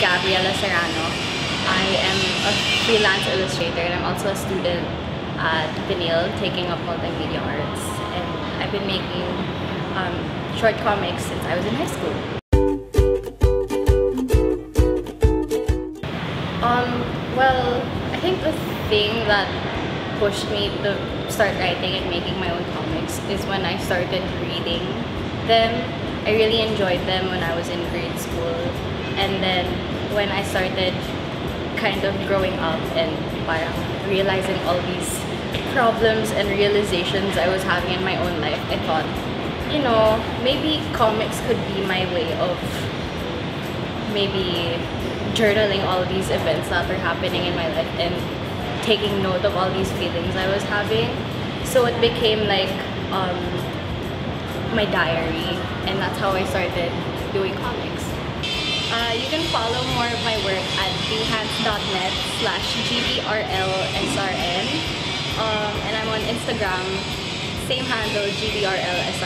Gabriela Serrano. I am a freelance illustrator and I'm also a student at Benilde taking up multimedia arts. And I've been making um, short comics since I was in high school. Um, well, I think the thing that pushed me to start writing and making my own comics is when I started reading them. I really enjoyed them when I was in grade school. And then when I started kind of growing up and parang realizing all these problems and realizations I was having in my own life, I thought, you know, maybe comics could be my way of maybe journaling all these events that were happening in my life and taking note of all these feelings I was having. So it became like um, my diary and that's how I started doing comics. Uh, you can follow more of my work at behance.net slash gbrlsrn um, and I'm on Instagram, same handle, gbrlsrn.